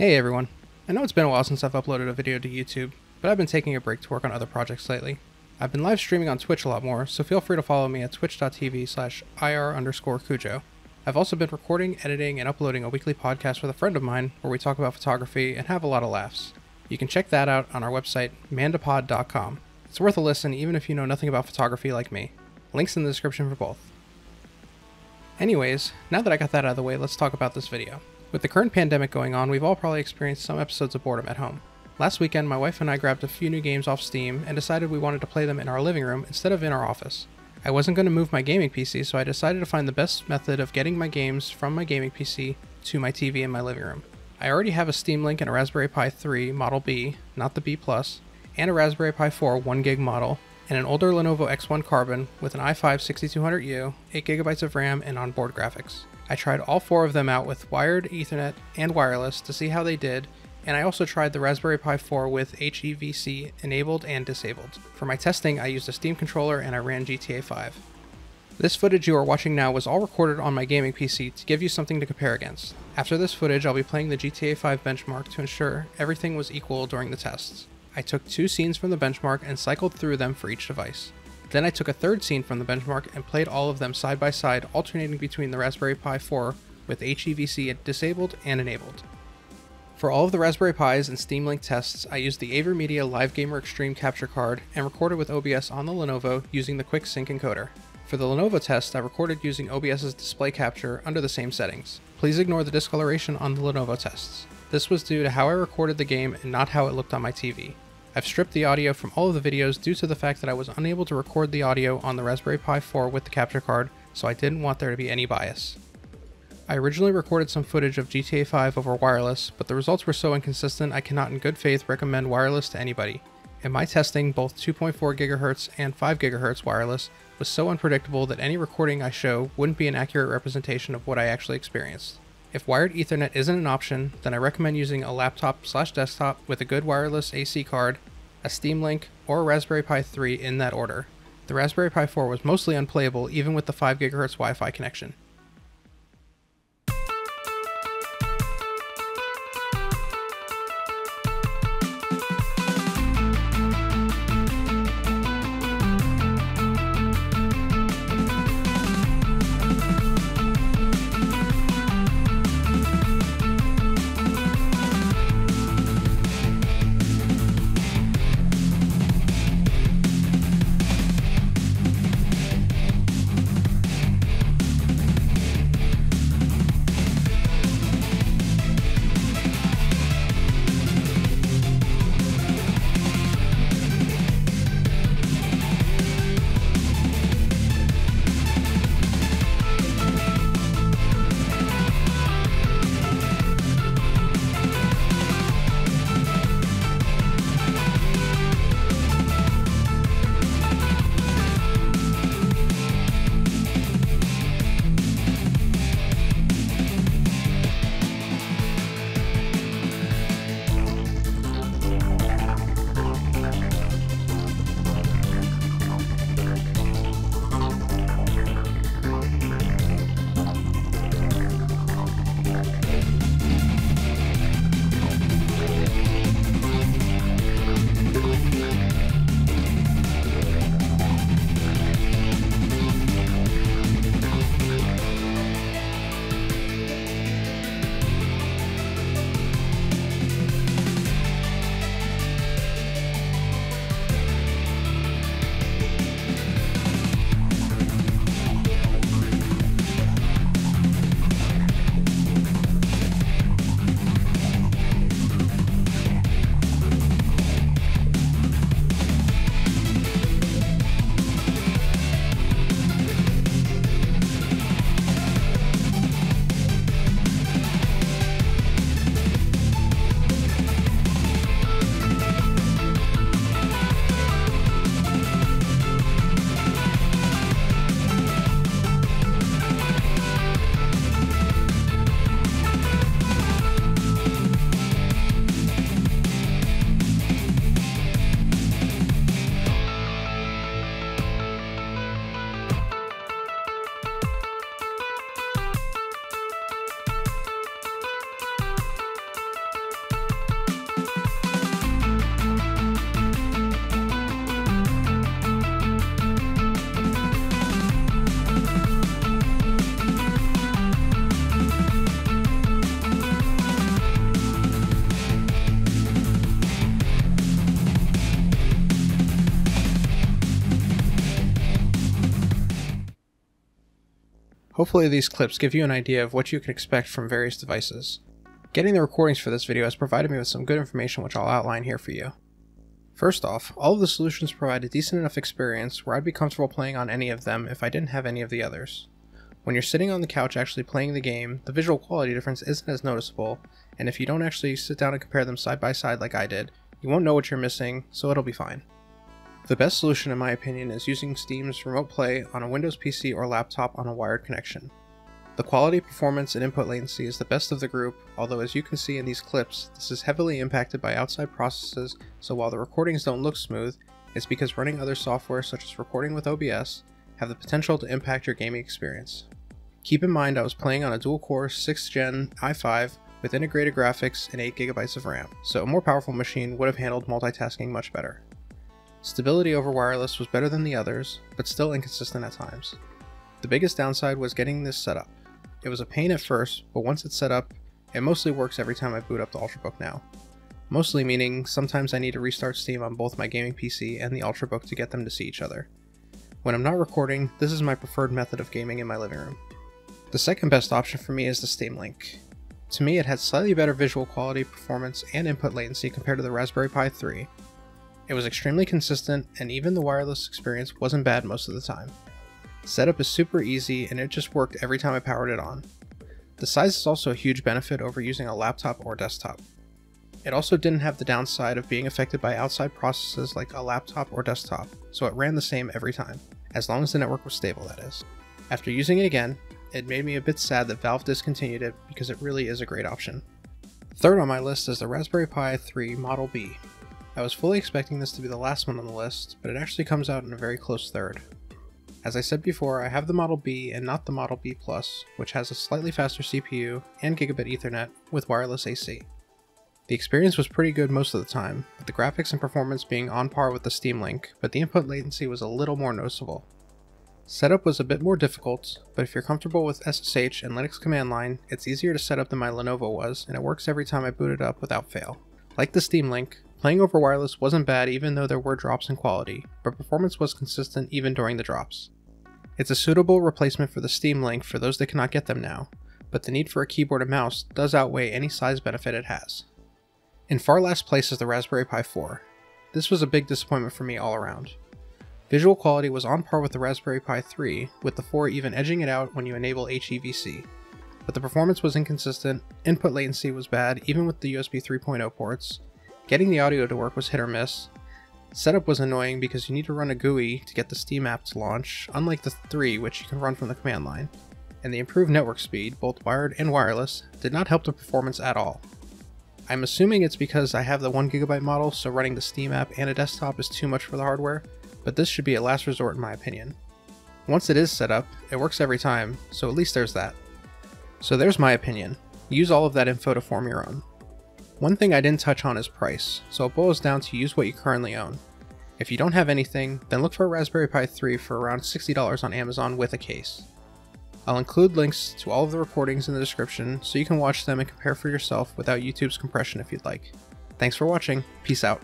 Hey everyone. I know it's been a while since I've uploaded a video to YouTube, but I've been taking a break to work on other projects lately. I've been live streaming on Twitch a lot more, so feel free to follow me at twitch.tv slash ir underscore KuJoe. I've also been recording, editing, and uploading a weekly podcast with a friend of mine where we talk about photography and have a lot of laughs. You can check that out on our website, mandapod.com. It's worth a listen even if you know nothing about photography like me. Links in the description for both. Anyways, now that I got that out of the way, let's talk about this video. With the current pandemic going on, we've all probably experienced some episodes of boredom at home. Last weekend, my wife and I grabbed a few new games off Steam and decided we wanted to play them in our living room instead of in our office. I wasn't going to move my gaming PC, so I decided to find the best method of getting my games from my gaming PC to my TV in my living room. I already have a Steam Link and a Raspberry Pi 3 Model B, not the B+, and a Raspberry Pi 4 1GB model, and an older Lenovo X1 Carbon with an i5 6200U, 8GB of RAM, and onboard graphics. I tried all four of them out with wired, Ethernet, and wireless to see how they did, and I also tried the Raspberry Pi 4 with HEVC enabled and disabled. For my testing, I used a Steam controller and I ran GTA 5. This footage you are watching now was all recorded on my gaming PC to give you something to compare against. After this footage, I'll be playing the GTA 5 benchmark to ensure everything was equal during the tests. I took two scenes from the benchmark and cycled through them for each device. Then I took a third scene from the benchmark and played all of them side by side, alternating between the Raspberry Pi 4 with HEVC disabled and enabled. For all of the Raspberry Pis and Steam Link tests, I used the AverMedia Live Gamer Extreme capture card and recorded with OBS on the Lenovo using the Quick Sync encoder. For the Lenovo test, I recorded using OBS's display capture under the same settings. Please ignore the discoloration on the Lenovo tests. This was due to how I recorded the game and not how it looked on my TV. I've stripped the audio from all of the videos due to the fact that I was unable to record the audio on the Raspberry Pi 4 with the capture card, so I didn't want there to be any bias. I originally recorded some footage of GTA 5 over wireless, but the results were so inconsistent I cannot in good faith recommend wireless to anybody. In my testing, both 2.4 GHz and 5 GHz wireless was so unpredictable that any recording I show wouldn't be an accurate representation of what I actually experienced. If wired Ethernet isn't an option, then I recommend using a laptop slash desktop with a good wireless AC card, a Steam Link, or a Raspberry Pi 3 in that order. The Raspberry Pi 4 was mostly unplayable even with the 5 GHz Wi-Fi connection. Hopefully these clips give you an idea of what you can expect from various devices. Getting the recordings for this video has provided me with some good information which I'll outline here for you. First off, all of the solutions provide a decent enough experience where I'd be comfortable playing on any of them if I didn't have any of the others. When you're sitting on the couch actually playing the game, the visual quality difference isn't as noticeable, and if you don't actually sit down and compare them side by side like I did, you won't know what you're missing, so it'll be fine. The best solution in my opinion is using Steam's Remote Play on a Windows PC or laptop on a wired connection. The quality, performance, and input latency is the best of the group, although as you can see in these clips, this is heavily impacted by outside processes, so while the recordings don't look smooth, it's because running other software such as recording with OBS have the potential to impact your gaming experience. Keep in mind I was playing on a dual-core 6th gen i5 with integrated graphics and 8GB of RAM, so a more powerful machine would have handled multitasking much better. Stability over wireless was better than the others, but still inconsistent at times. The biggest downside was getting this set up. It was a pain at first, but once it's set up, it mostly works every time I boot up the Ultrabook now. Mostly meaning sometimes I need to restart Steam on both my gaming PC and the Ultrabook to get them to see each other. When I'm not recording, this is my preferred method of gaming in my living room. The second best option for me is the Steam Link. To me, it had slightly better visual quality, performance, and input latency compared to the Raspberry Pi 3. It was extremely consistent, and even the wireless experience wasn't bad most of the time. Setup is super easy and it just worked every time I powered it on. The size is also a huge benefit over using a laptop or desktop. It also didn't have the downside of being affected by outside processes like a laptop or desktop, so it ran the same every time, as long as the network was stable that is. After using it again, it made me a bit sad that Valve discontinued it because it really is a great option. Third on my list is the Raspberry Pi 3 Model B. I was fully expecting this to be the last one on the list, but it actually comes out in a very close third. As I said before, I have the Model B and not the Model B Plus, which has a slightly faster CPU and gigabit Ethernet with wireless AC. The experience was pretty good most of the time, with the graphics and performance being on par with the Steam Link, but the input latency was a little more noticeable. Setup was a bit more difficult, but if you're comfortable with SSH and Linux command line, it's easier to set up than my Lenovo was, and it works every time I boot it up without fail. Like the Steam Link, Playing over wireless wasn't bad even though there were drops in quality, but performance was consistent even during the drops. It's a suitable replacement for the Steam Link for those that cannot get them now, but the need for a keyboard and mouse does outweigh any size benefit it has. In far last place is the Raspberry Pi 4. This was a big disappointment for me all around. Visual quality was on par with the Raspberry Pi 3, with the 4 even edging it out when you enable HEVC. But the performance was inconsistent, input latency was bad even with the USB 3.0 ports, Getting the audio to work was hit or miss. Setup was annoying because you need to run a GUI to get the Steam app to launch, unlike the 3 which you can run from the command line. And the improved network speed, both wired and wireless, did not help the performance at all. I'm assuming it's because I have the 1GB model, so running the Steam app and a desktop is too much for the hardware, but this should be a last resort in my opinion. Once it is set up, it works every time, so at least there's that. So there's my opinion. Use all of that info to form your own. One thing I didn't touch on is price, so it boils down to use what you currently own. If you don't have anything, then look for a Raspberry Pi 3 for around $60 on Amazon with a case. I'll include links to all of the recordings in the description so you can watch them and compare for yourself without YouTube's compression if you'd like. Thanks for watching, peace out.